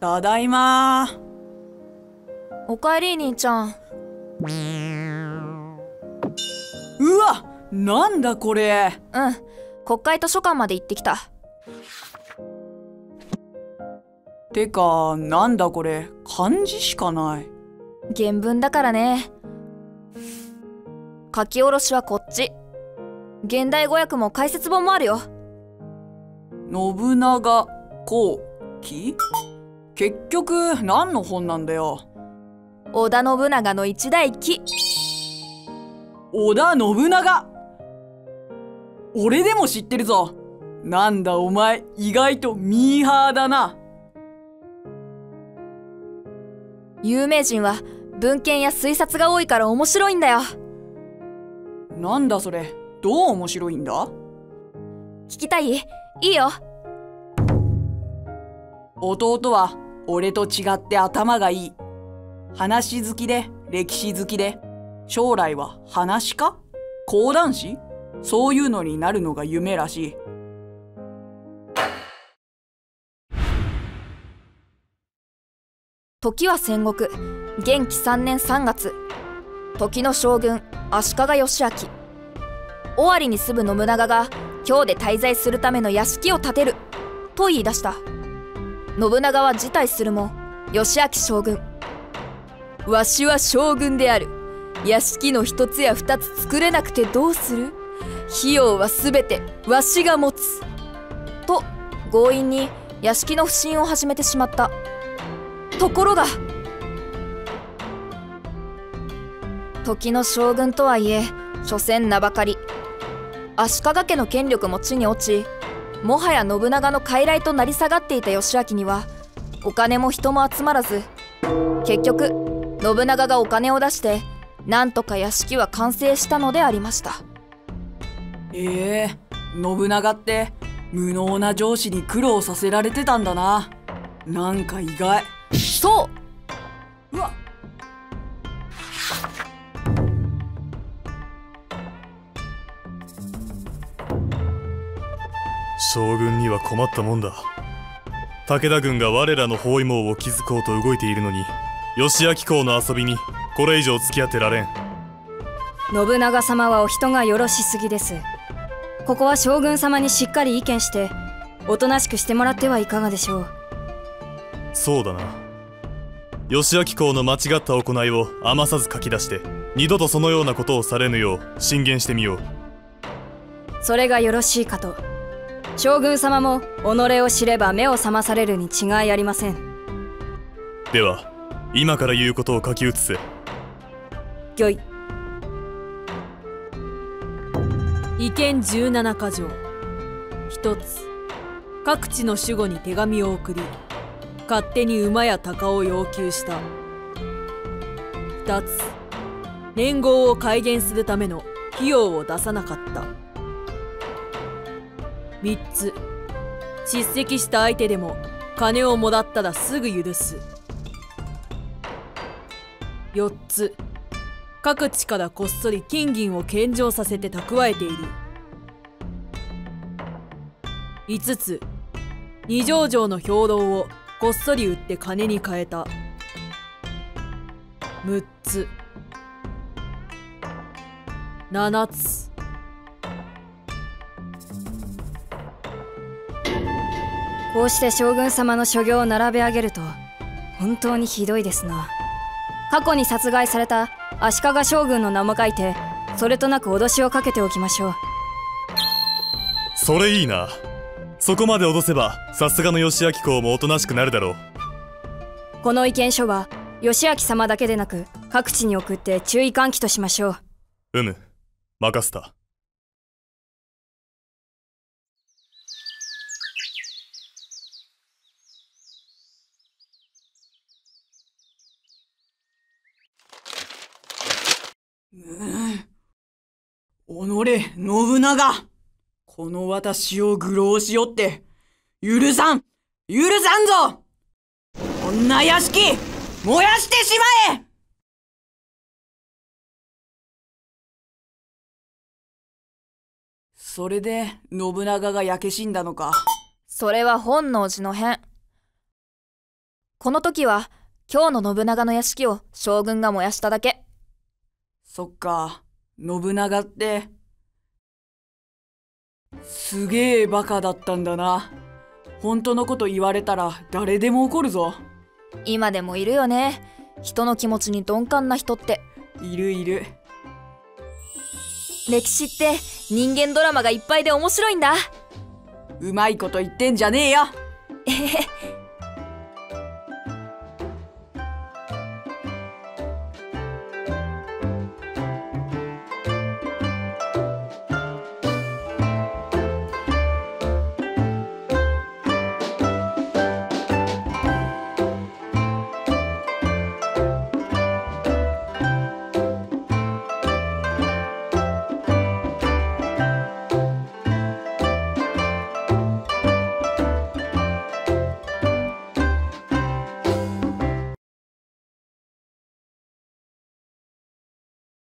ただいま。おかえり兄ちゃん。うわなんだこれ。うん国会図書館まで行ってきた。てかなんだこれ。漢字しかない。原文だからね。書き下ろしはこっち。現代語訳も解説本もあるよ。信長後期？結局何の本なんだよ。織田信長の一代記織田信長。俺でも知ってるぞ。なんだお前意外とミーハーだな。有名人は文献や推察が多いから面白いんだよ。なんだそれ。どう面白いんだ？聞きたい？いいよ。弟は俺と違って頭がいい。話好きで歴史好きで将来は話家？講談師？そういうのになるのが夢らしい。時は戦国。元亀3年3月。時の将軍足利義昭。尾張に住む信長が京で滞在するための屋敷を建てる。と言い出した。信長は辞退するも義昭将軍。わしは将軍である。屋敷の一つや二つ作れなくてどうする？費用は全てわしが持つ。と強引に屋敷の不信を始めてしまった。ところが時の将軍とはいえ所詮名ばかり。足利家の権力も地に落ちもはや信長の傀儡となり下がっていた義昭にはお金も人も集まらず結局信長がお金を出してなんとか屋敷は完成したのでありました。ええ信長って無能な上司に苦労させられてたんだな。なんか意外。そう。うわ将軍には困ったもんだ。武田軍が我らの包囲網を築こうと動いているのに義明公の遊びにこれ以上付き合ってられん。信長様はお人がよろしすぎです。ここは将軍様にしっかり意見しておとなしくしてもらってはいかがでしょう。そうだな。義明公の間違った行いを余さず書き出して二度とそのようなことをされぬよう進言してみよう。それがよろしいかと将軍様も己を知れば目を覚まされるに違いありません。では今から言うことを書き写せ。御意意見17箇条。一つ。各地の守護に手紙を送り勝手に馬や鷹を要求した。二つ。年号を改元するための費用を出さなかった三つ。叱責した相手でも金をもらったらすぐ許す。四つ。各地からこっそり金銀を献上させて蓄えている。5つ。二条城の兵糧をこっそり売って金に換えた。6つ。7つ。こうして将軍様の所業を並べ上げると本当にひどいですな。過去に殺害された足利将軍の名も書いてそれとなく脅しをかけておきましょう。それいいな。そこまで脅せばさすがの義明公もおとなしくなるだろう。この意見書は義明様だけでなく各地に送って注意喚起としましょう。うむ。任せたおのれ信長。この私を愚弄しよって許さん。許さんぞ。こんな屋敷燃やしてしまえ。それで信長が焼け死んだのか。それは本能寺の変。この時は今日の信長の屋敷を将軍が燃やしただけ。そっか、信長って、すげえバカだったんだな。本当のこと言われたら誰でも怒るぞ。今でもいるよね人の気持ちに鈍感な人っているいる。歴史って人間ドラマがいっぱいで面白いんだうまいこと言ってんじゃねえよ。えへへ